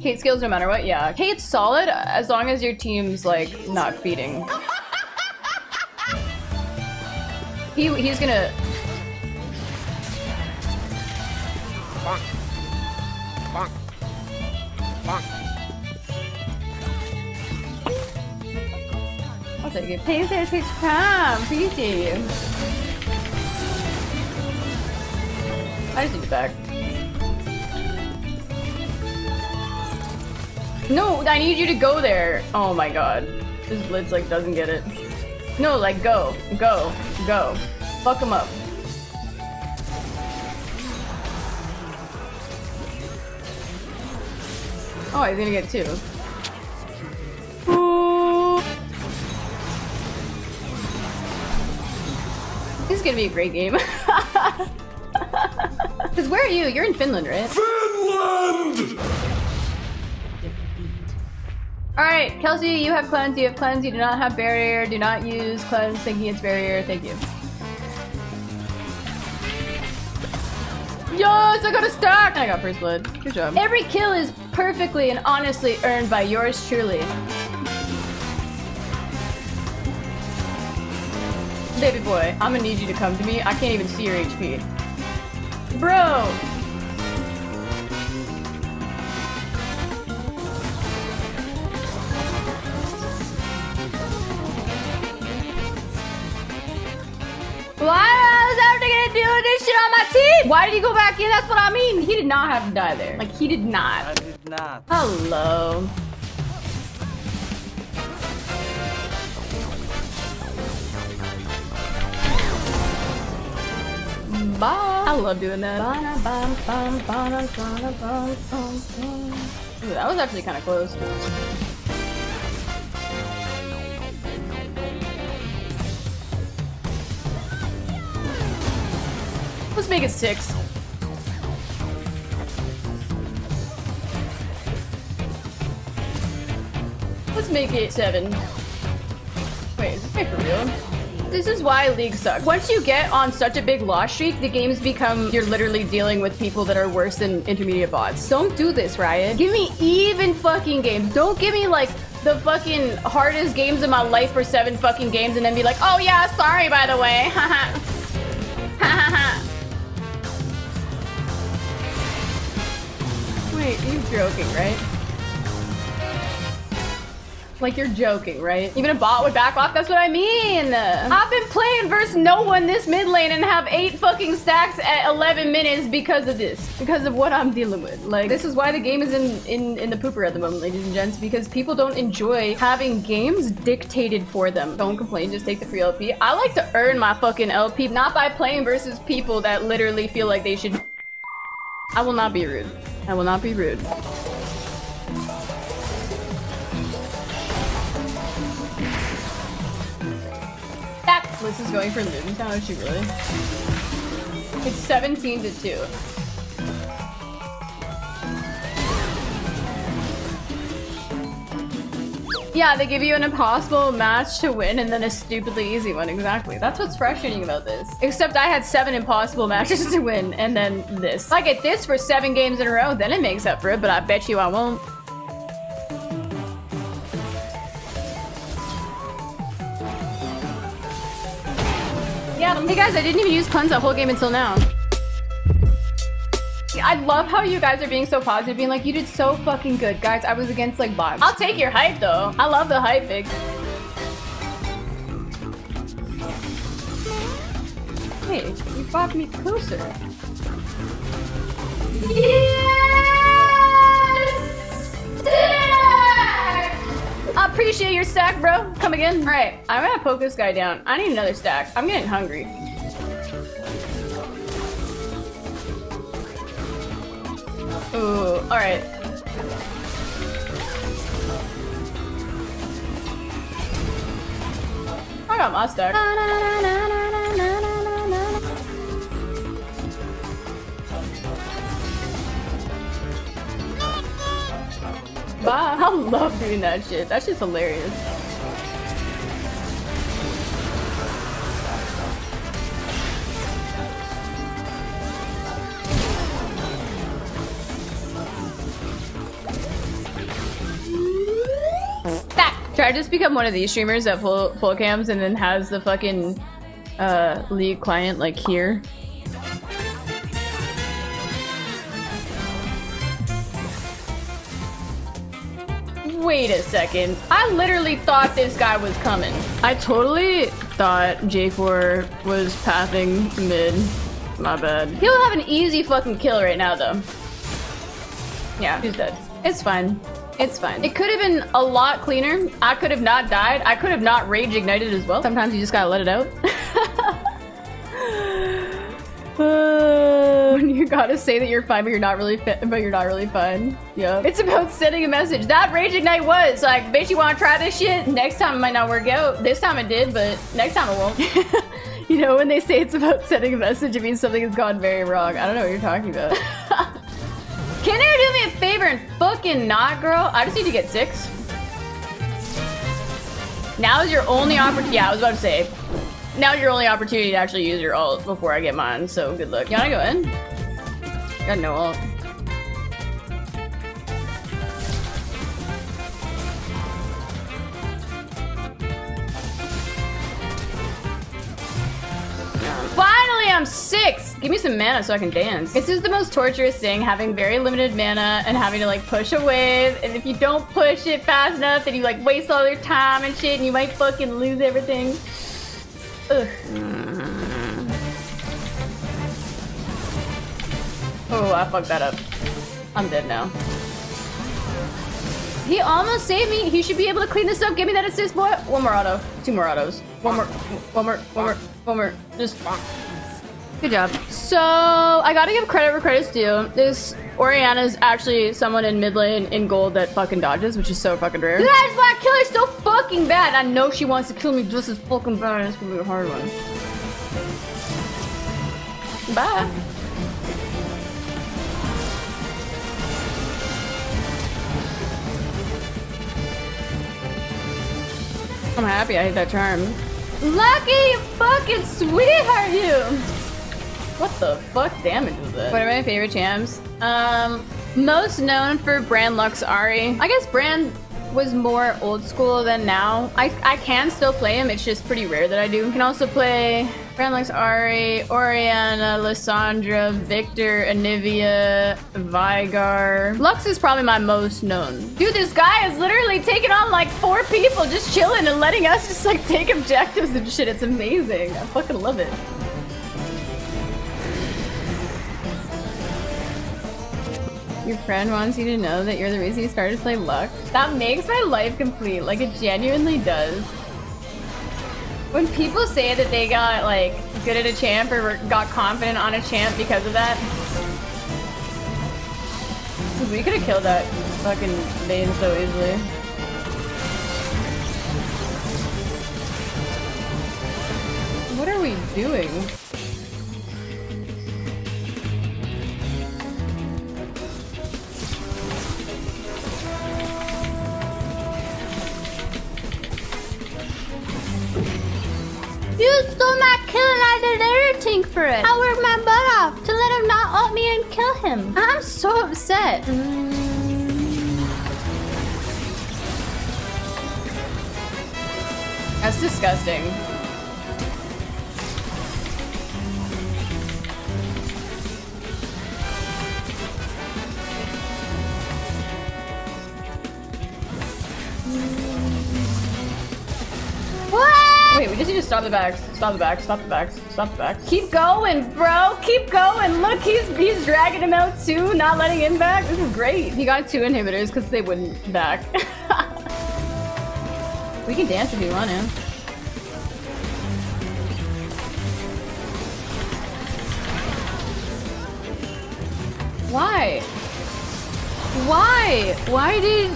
Kate skills no matter what, yeah. Kate's solid as long as your team's like not feeding. He he's gonna Bonk. Bonk. Bonk. I'll take it. Please there time. Appreciate you. I just need it back. No, I need you to go there. Oh my god. This Blitz like doesn't get it. No, like go, go, go. Fuck him up. Oh, he's gonna get two. This is gonna be a great game. Cause where are you? You're in Finland, right? Finland! Alright, Kelsie, you have cleanse, you have cleanse, you do not have barrier, do not use cleanse thinking it's barrier, thank you. Yes, I got a stack! I got first blood. Good job. Every kill is perfectly and honestly earned by yours truly. Baby boy, I'm gonna need you to come to me. I can't even see your HP. Bro! My? Why did he go back in? That's what I mean. He did not have to die there. Like, he did not. I did not. Hello. Bye. I love doing that. Ooh, that was actually kind of close. Let's make it six. Let's make it seven. Wait, is this for real? This is why League sucks. Once you get on such a big loss streak, the games become you're literally dealing with people that are worse than intermediate bots. Don't do this, Riot. Give me even fucking games. Don't give me like the fucking hardest games of my life for seven fucking games and then be like, oh yeah, sorry by the way. Wait, you're joking, right? Like you're joking, right? Even a bot would back off, that's what I mean! I've been playing versus no one this mid lane and have 8 fucking stacks at 11 minutes because of this. Because of what I'm dealing with. Like, this is why the game is in, in, in the pooper at the moment, ladies and gents, because people don't enjoy having games dictated for them. Don't complain, just take the free LP. I like to earn my fucking LP, not by playing versus people that literally feel like they should... I will not be rude. I will not be rude. Liz is going for Ludentown, is she really? It's 17 to 2. Yeah, they give you an impossible match to win and then a stupidly easy one. Exactly. That's what's frustrating about this. Except I had seven impossible matches to win and then this. If I get this for seven games in a row, then it makes up for it, but I bet you I won't. Yeah, hey guys, I didn't even use cleanse that whole game until now. I love how you guys are being so positive, being like, you did so fucking good. Guys, I was against like bots. I'll take your hype though. I love the hype, big. Hey, you brought me closer. Yes! I appreciate your stack, bro. Come again. All right, I'm gonna poke this guy down. I need another stack. I'm getting hungry. Ooh, all right. I got my stack. Bye. I love doing that shit. That shit's hilarious. Should I just become one of these streamers that pull full cams and then has the fucking uh, League client like here? Wait a second. I literally thought this guy was coming. I totally thought J4 was pathing mid. My bad. He'll have an easy fucking kill right now, though. Yeah, he's dead. It's fine. It's fine. It could have been a lot cleaner. I could have not died. I could have not rage ignited as well. Sometimes you just gotta let it out. When you gotta say that you're fine, but you're not really fit, but you're not really fine. Yeah. It's about sending a message. That rage ignite was like, bitch, you wanna try this shit? Next time it might not work out. This time it did, but next time it won't. you know, when they say it's about sending a message, it means something has gone very wrong. I don't know what you're talking about. Can you do me a favor and fucking not, girl? I just need to get six. Now is your only opportunity. Yeah, I was about to say. Now is your only opportunity to actually use your ult before I get mine, so good luck. You wanna go in? Got no ult. Finally, I'm six! Give me some mana so I can dance. This is the most torturous thing, having very limited mana and having to like push a wave. And if you don't push it fast enough, then you like waste all your time and shit and you might fucking lose everything. Ugh. Oh, I fucked that up. I'm dead now. He almost saved me. He should be able to clean this up. Give me that assist, boy. One more auto. Two more autos. One more. One more. One more. One more. Just. Good job. So, I gotta give credit where credit's due. This Orianna is actually someone in mid lane in gold that fucking dodges, which is so fucking rare. Want to kill her so fucking bad. I know she wants to kill me just as fucking bad. and It's gonna be a hard one. Bye. I'm happy I hit that charm. Lucky fucking sweetheart, you! What the fuck damage is that? What are my favorite champs? Um, most known for Brand Lux Ahri. I guess Brand was more old school than now. I, I can still play him, it's just pretty rare that I do. You can also play Brand Lux Ahri, Orianna, Lissandra, Viktor, Anivia, Veigar. Lux is probably my most known. Dude, this guy is literally taking on like four people just chilling and letting us just like take objectives and shit. It's amazing. I fucking love it. Your friend wants you to know that you're the reason you started to play Lux. That makes my life complete. Like, it genuinely does. When people say that they got, like, good at a champ or got confident on a champ because of that. We could have killed that fucking Vayne so easily. What are we doing? For it. I worked my butt off to let him not ult me and kill him. I'm so upset. That's disgusting. Wait, we just need to stop the backs. Stop the backs. Stop the backs. Stop the backs. Keep going, bro. Keep going. Look, he's he's dragging him out too, not letting him back. This is great. He got two inhibitors because they wouldn't back. we can dance if you want to. Why? Why? Why did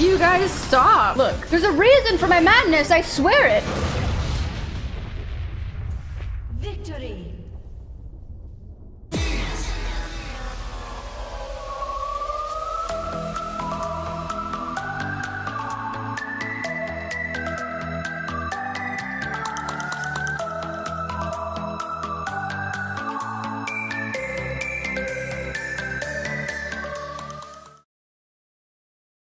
you guys stop? Look, there's a reason for my madness, I swear it.